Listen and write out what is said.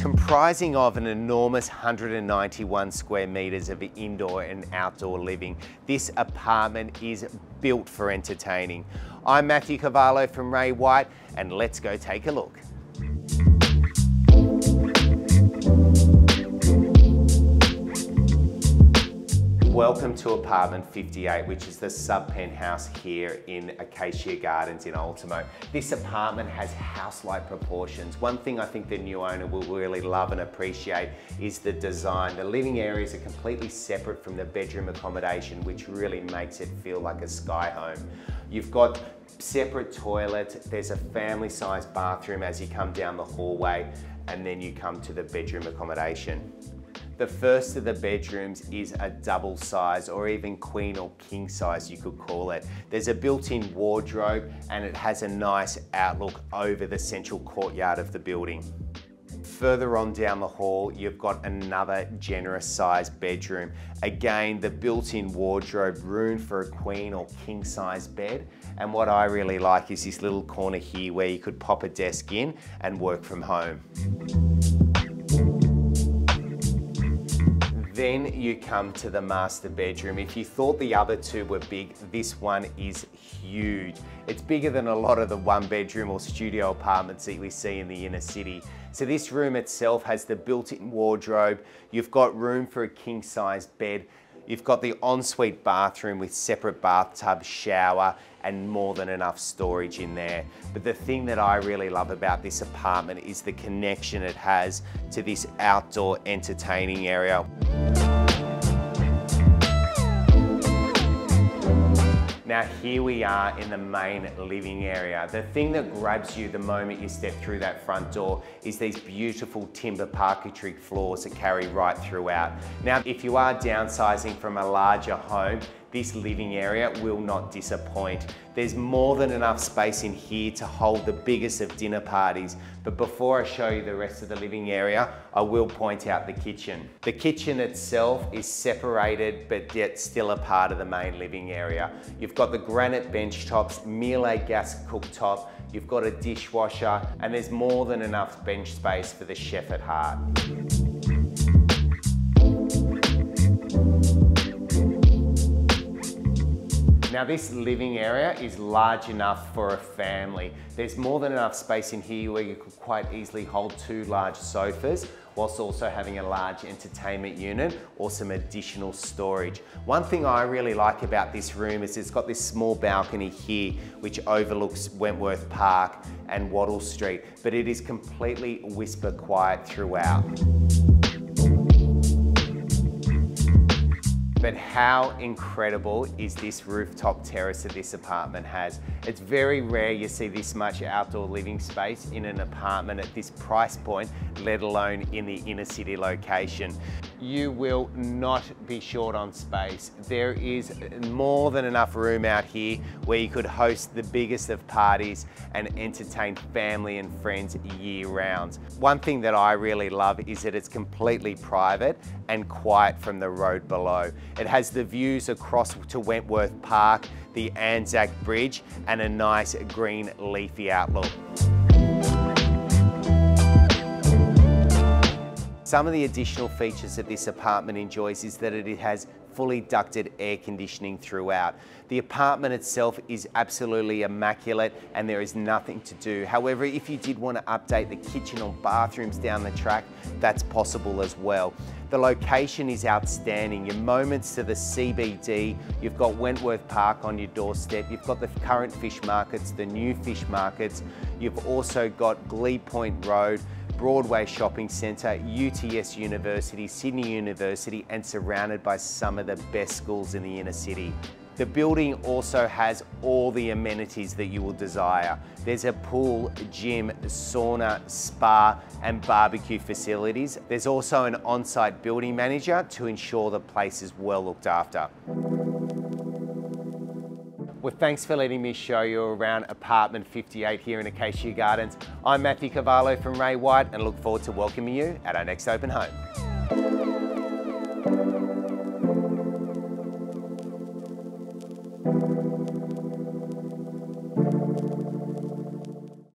Comprising of an enormous 191 square metres of indoor and outdoor living, this apartment is built for entertaining. I'm Matthew Cavallo from Ray White and let's go take a look. Welcome to apartment 58, which is the sub penthouse here in Acacia Gardens in Ultimo. This apartment has house-like proportions. One thing I think the new owner will really love and appreciate is the design. The living areas are completely separate from the bedroom accommodation, which really makes it feel like a sky home. You've got separate toilet, there's a family-sized bathroom as you come down the hallway, and then you come to the bedroom accommodation. The first of the bedrooms is a double size or even queen or king size you could call it. There's a built-in wardrobe and it has a nice outlook over the central courtyard of the building. Further on down the hall, you've got another generous sized bedroom. Again, the built-in wardrobe, room for a queen or king size bed. And what I really like is this little corner here where you could pop a desk in and work from home. Then you come to the master bedroom. If you thought the other two were big, this one is huge. It's bigger than a lot of the one bedroom or studio apartments that we see in the inner city. So this room itself has the built-in wardrobe. You've got room for a king size bed. You've got the ensuite bathroom with separate bathtub, shower, and more than enough storage in there. But the thing that I really love about this apartment is the connection it has to this outdoor entertaining area. Now here we are in the main living area. The thing that grabs you the moment you step through that front door is these beautiful timber parquetry floors that carry right throughout. Now if you are downsizing from a larger home, this living area will not disappoint. There's more than enough space in here to hold the biggest of dinner parties. But before I show you the rest of the living area, I will point out the kitchen. The kitchen itself is separated, but yet still a part of the main living area. You've got the granite bench tops, Miele gas cooktop, you've got a dishwasher, and there's more than enough bench space for the chef at heart. Now this living area is large enough for a family. There's more than enough space in here where you could quite easily hold two large sofas whilst also having a large entertainment unit or some additional storage. One thing I really like about this room is it's got this small balcony here which overlooks Wentworth Park and Wattle Street, but it is completely whisper quiet throughout. But how incredible is this rooftop terrace that this apartment has? It's very rare you see this much outdoor living space in an apartment at this price point, let alone in the inner city location. You will not be short on space. There is more than enough room out here where you could host the biggest of parties and entertain family and friends year round. One thing that I really love is that it's completely private and quiet from the road below. It has the views across to Wentworth Park, the Anzac Bridge, and a nice green leafy outlook. Some of the additional features that this apartment enjoys is that it has fully ducted air conditioning throughout. The apartment itself is absolutely immaculate and there is nothing to do. However, if you did want to update the kitchen or bathrooms down the track, that's possible as well. The location is outstanding. Your moments to the CBD, you've got Wentworth Park on your doorstep, you've got the current fish markets, the new fish markets, you've also got Glebe Point Road, Broadway Shopping Centre, UTS University, Sydney University, and surrounded by some of the best schools in the inner city. The building also has all the amenities that you will desire. There's a pool, gym, sauna, spa, and barbecue facilities. There's also an on-site building manager to ensure the place is well looked after. Well, thanks for letting me show you around apartment 58 here in Acacia Gardens. I'm Matthew Cavallo from Ray White and look forward to welcoming you at our next open home.